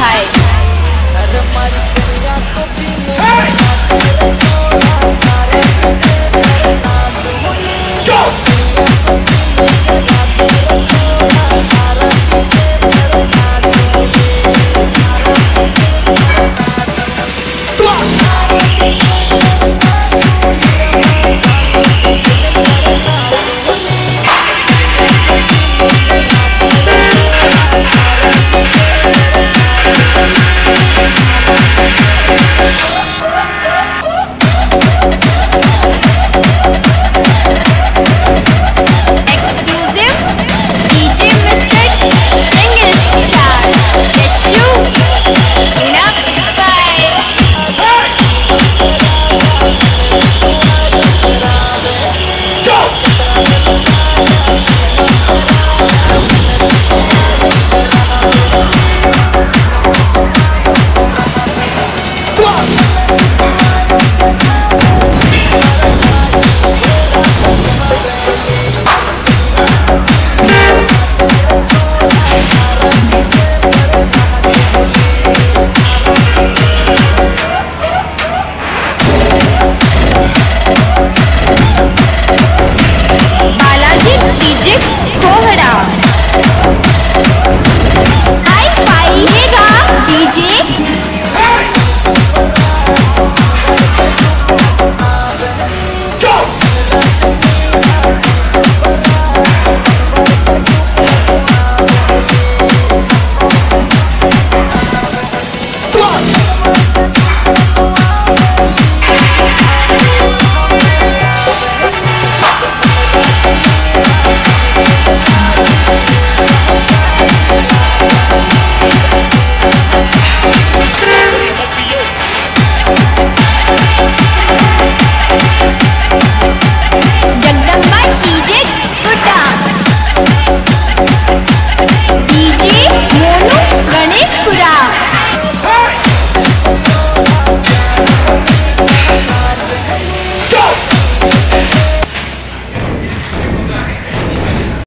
tight.